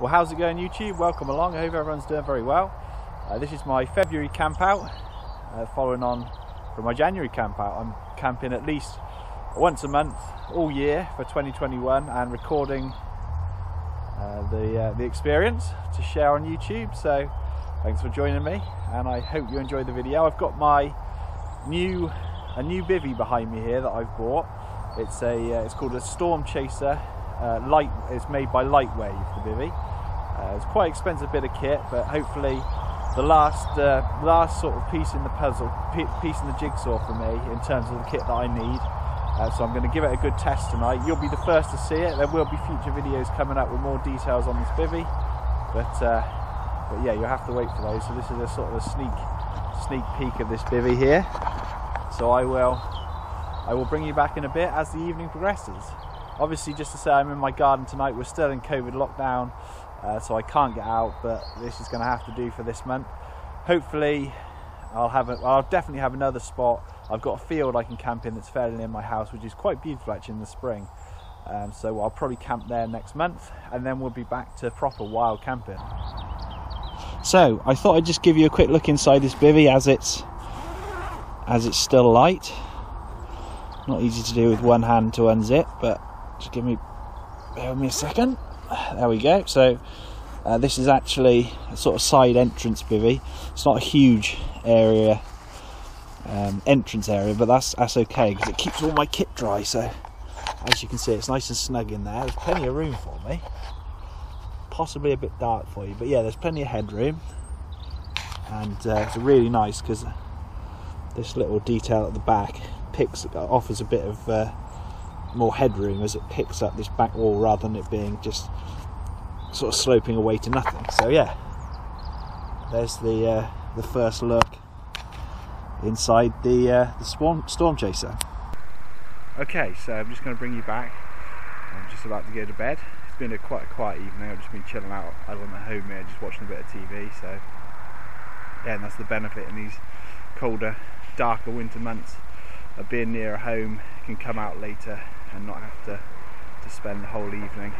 Well, how's it going, YouTube? Welcome along. I hope everyone's doing very well. Uh, this is my February camp out, uh, following on from my January camp out. I'm camping at least once a month all year for 2021 and recording uh, the uh, the experience to share on YouTube. So, thanks for joining me, and I hope you enjoyed the video. I've got my new a new bivy behind me here that I've bought. It's a uh, it's called a Stormchaser. Uh, light it's made by Lightwave the bivy uh, it's quite expensive bit of kit, but hopefully the last uh, last sort of piece in the puzzle, piece in the jigsaw for me in terms of the kit that I need. Uh, so I'm going to give it a good test tonight. You'll be the first to see it. There will be future videos coming up with more details on this bivy, but uh, but yeah, you'll have to wait for those. So this is a sort of a sneak sneak peek of this bivy here. So I will I will bring you back in a bit as the evening progresses. Obviously, just to say, I'm in my garden tonight. We're still in COVID lockdown uh, so I can't get out but this is going to have to do for this month. Hopefully I'll have a, I'll definitely have another spot. I've got a field I can camp in that's fairly near my house which is quite beautiful actually in the spring. Um, so I'll probably camp there next month and then we'll be back to proper wild camping. So I thought I'd just give you a quick look inside this bivy as it's as it's still light not easy to do with one hand to unzip but just give me bear me a second there we go. So uh, this is actually a sort of side entrance bivy. It's not a huge area, um, entrance area, but that's that's okay because it keeps all my kit dry. So as you can see, it's nice and snug in there. There's plenty of room for me. Possibly a bit dark for you, but yeah, there's plenty of headroom, and uh, it's really nice because this little detail at the back picks offers a bit of uh, more headroom as it picks up this back wall rather than it being just sort of sloping away to nothing. So yeah, there's the uh, the first look inside the uh, the storm, storm chaser. Okay, so I'm just going to bring you back. I'm just about to go to bed. It's been a quite a quiet evening. I've just been chilling out at home here, just watching a bit of TV. So yeah, and that's the benefit in these colder, darker winter months of being near a home. You can come out later and not have to to spend the whole evening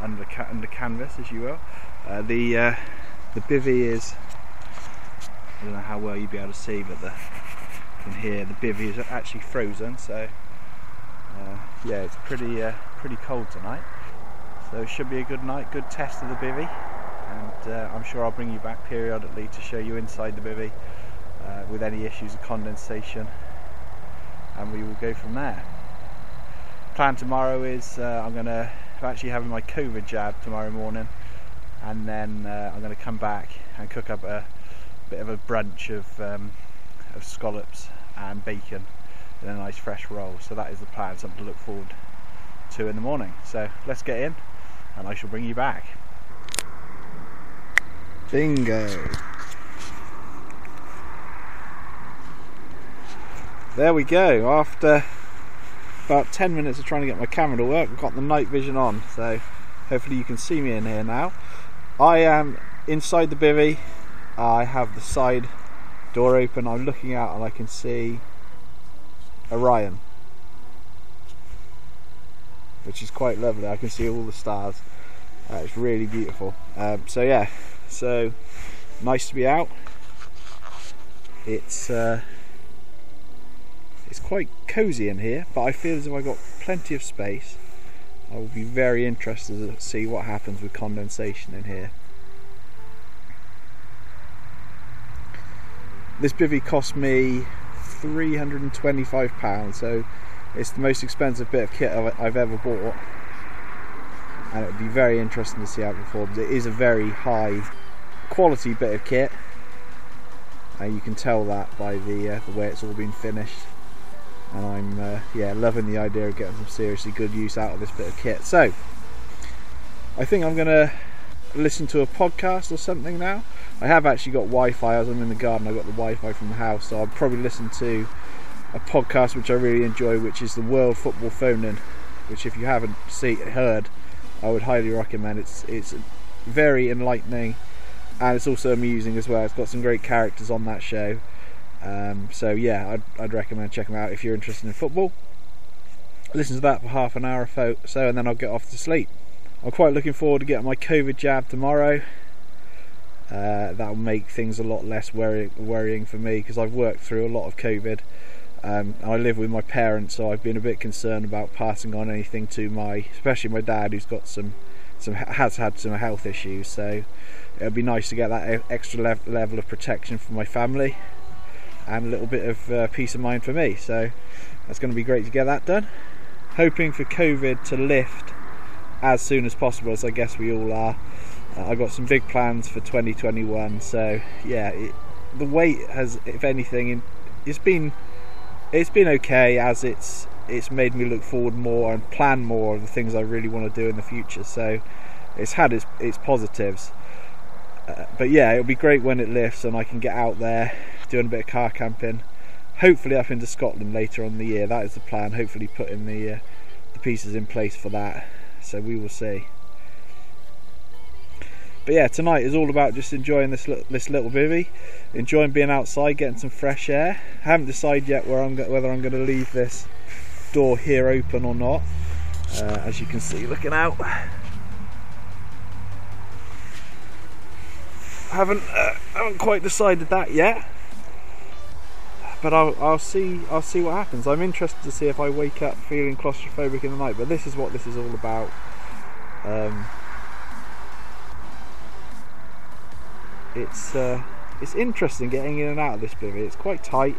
under under canvas, as you will. Uh, the uh, the bivy is I don't know how well you'll be able to see, but the can hear the bivy is actually frozen. So uh, yeah, it's pretty uh, pretty cold tonight. So it should be a good night, good test of the bivy, and uh, I'm sure I'll bring you back periodically to show you inside the bivy uh, with any issues of condensation, and we will go from there. Plan tomorrow is I'm going to actually having my COVID jab tomorrow morning and then uh, I'm to come back and cook up a bit of a brunch of, um, of scallops and bacon in a nice fresh roll. So that is the plan, something to look forward to in the morning. So let's get in and I shall bring you back. Bingo. There we go after about 10 minutes of trying to get my camera to work. I've got the night vision on, so hopefully you can see me in here now. I am inside the bivy. I have the side door open. I'm looking out and I can see Orion, which is quite lovely. I can see all the stars. Uh, it's really beautiful. Um, so yeah, so nice to be out. It's uh, it's quite cosy in here, but I feel as if I've got plenty of space. I will be very interested to see what happens with condensation in here. This bivy cost me £325, so it's the most expensive bit of kit I've ever bought. And it would be very interesting to see how it performs. It is a very high quality bit of kit. And you can tell that by the, uh, the way it's all been finished and I'm uh, yeah loving the idea of getting some seriously good use out of this bit of kit. So I think I'm gonna listen to a podcast or something now. I have actually got Wi-Fi as I'm in the garden. I got the Wi-Fi from the house so I'll probably listen to a podcast which I really enjoy which is the World Football Phone-In which if you haven't seen heard I would highly recommend. It's it's very enlightening and it's also amusing as well. It's got some great characters on that show um, so yeah, I'd, I'd, recommend checking them out if you're interested in football. Listen to that for half an hour or so, and then I'll get off to sleep. I'm quite looking forward to getting my COVID jab tomorrow. Uh, that'll make things a lot less worry, worrying for me because I've worked through a lot of COVID. Um, I live with my parents, so I've been a bit concerned about passing on anything to my, especially my dad, who's got some, some has had some health issues. So it'll be nice to get that extra le level of protection for my family and a little bit of uh, peace of mind for me. So that's going to be great to get that done. Hoping for COVID to lift as soon as possible, as I guess we all are. Uh, I've got some big plans for 2021, so yeah, it, the weight has, if anything, it's been it's been okay as it's it's made me look forward more and plan more of the things I really want to do in the future. So it's had its its positives. Uh, but yeah, it'll be great when it lifts and I can get out there doing a bit of car camping. Hopefully up into Scotland later on the year. That is the plan. Hopefully putting the uh, the pieces in place for that. So we will see but yeah tonight is all about just enjoying this little, this little bivvy enjoying being outside getting some fresh air I haven't decided yet where I'm whether I'm going to leave this door here open or not uh, as you can see looking out haven't uh, haven't quite decided that yet but I'll, I'll see I'll see what happens I'm interested to see if I wake up feeling claustrophobic in the night but this is what this is all about um, it's uh, it's interesting getting in and out of this bivvy. It's quite tight,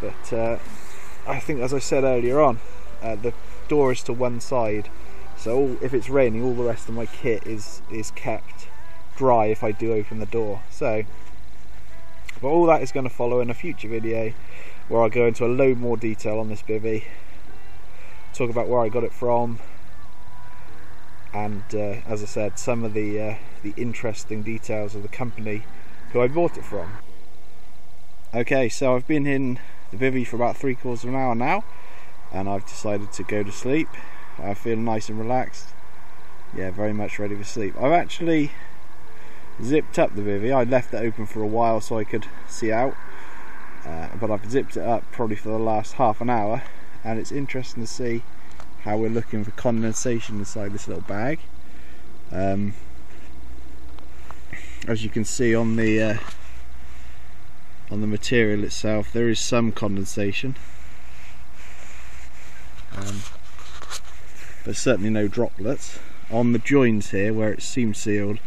but uh, I think, as I said earlier on, uh, the door is to one side, so all, if it's raining, all the rest of my kit is is kept dry if I do open the door. So, but all that is going to follow in a future video where I'll go into a load more detail on this bivvy, talk about where I got it from, and uh, as I said, some of the uh, the interesting details of the company who I bought it from. Okay, so I've been in the bivvy for about three quarters of an hour now, and I've decided to go to sleep. I feel nice and relaxed. Yeah, very much ready for sleep. I've actually zipped up the bivvy. I left it open for a while so I could see out, uh, but I've zipped it up probably for the last half an hour, and it's interesting to see how we're looking for condensation inside this little bag. Um, as you can see on the uh, on the material itself there is some condensation um, but certainly no droplets on the joins here where it's seam sealed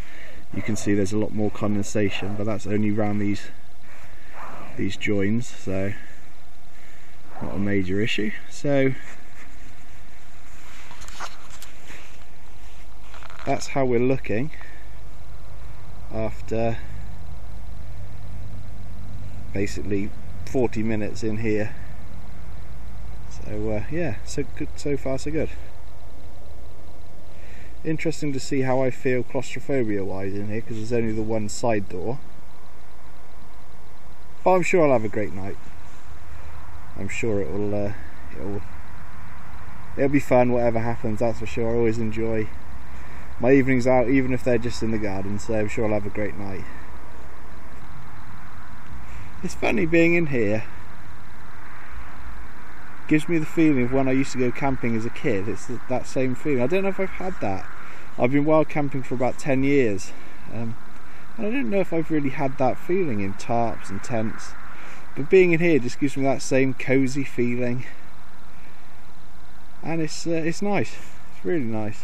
you can see there's a lot more condensation but that's only around these these joins so not a major issue. So that's how we're looking after basically 40 minutes in here. So uh, yeah so good so far so good interesting to see how I feel claustrophobia wise in here because there's only the one side door. But I'm sure I'll have a great night. I'm sure it will uh, it'll it'll be fun whatever happens that's for sure. I always enjoy my evenings out even if they're just in the garden so I'm sure I'll have a great night. It's funny being in here gives me the feeling of when I used to go camping as a kid. It's that same feeling. I don't know if I've had that I've been wild camping for about 10 years um, and I don't know if I've really had that feeling in tarps and tents but being in here just gives me that same cozy feeling. And it's uh, it's nice. It's really nice.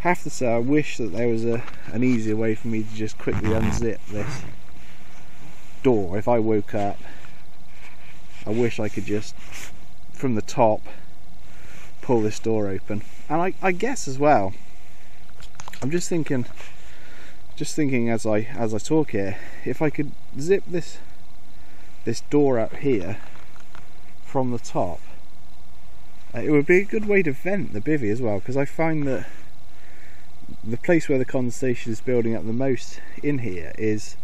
Have to say I wish that there was a an easier way for me to just quickly unzip this door if I woke up. I wish I could just from the top pull this door open and I, I guess as well I'm just thinking just thinking as I as I talk here if I could zip this this door up here from the top uh, it would be a good way to vent the bivvy as well because I find that the place where the condensation is building up the most in here is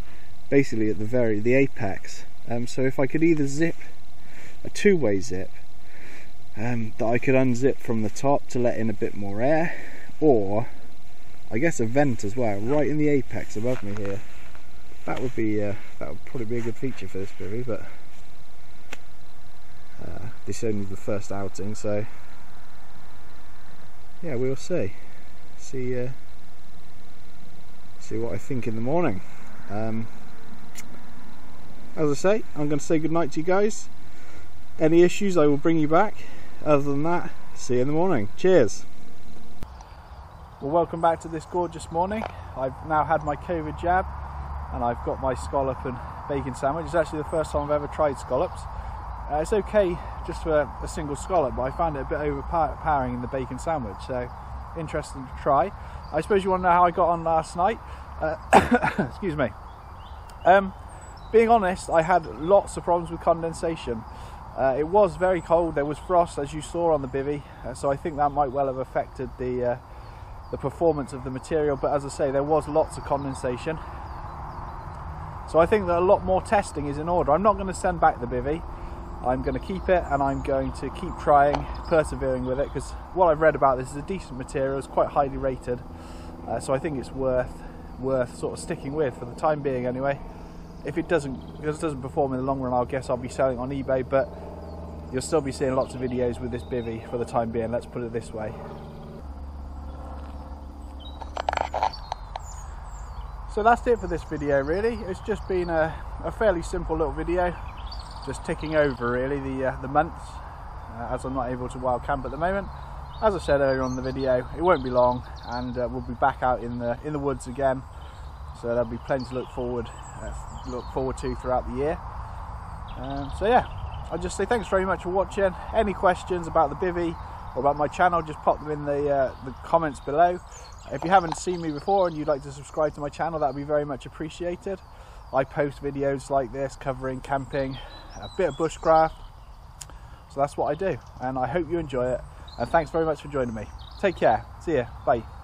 basically at the very the apex. Um, so if I could either zip a two-way zip um, that I could unzip from the top to let in a bit more air or I guess a vent as well right in the apex above me here that would be uh, that would probably be a good feature for this bivvy but uh, this is only the first outing so yeah, we'll see. See, uh, see what I think in the morning. Um, as I say, I'm going to say goodnight to you guys. Any issues, I will bring you back. Other than that, see you in the morning. Cheers. Well, welcome back to this gorgeous morning. I've now had my COVID jab and I've got my scallop and bacon sandwich. It's actually the first time I've ever tried scallops. Uh, it's okay just for a, single scallop, but I found it a bit overpowering in the bacon sandwich, so interesting to try. I suppose you want to know how I got on last night. Uh, excuse me. Um, being honest, I had lots of problems with condensation. Uh, it was very cold, there was frost as you saw on the bivy, uh, so I think that might well have affected the uh, the performance of the material but as I say there was lots of condensation. So I think that a lot more testing is in order. I'm not going to send back the bivy. I'm going to keep it and I'm going to keep trying persevering with it because what I've read about this is a decent material. It's quite highly rated uh, so I think it's worth worth sort of sticking with for the time being anyway. If it doesn't if it doesn't perform in the long run I guess I'll be selling on eBay but you'll still be seeing lots of videos with this bivy for the time being let's put it this way So that's it for this video really. It's just been a, a fairly simple little video, just ticking over really the, uh, the months uh, as I'm not able to wild camp at the moment. As I said earlier on the video, it won't be long and uh, we'll be back out in the in the woods again. So there'll be plenty to look forward uh, look forward to throughout the year. Um, so yeah, I'll just say thanks very much for watching. Any questions about the bivy or about my channel, just pop them in the, uh, the comments below. If you haven't seen me before and you'd like to subscribe to my channel, that would be very much appreciated. I post videos like this covering camping, a bit of bushcraft. So that's what I do. And I hope you enjoy it. And thanks very much for joining me. Take care. See ya. Bye.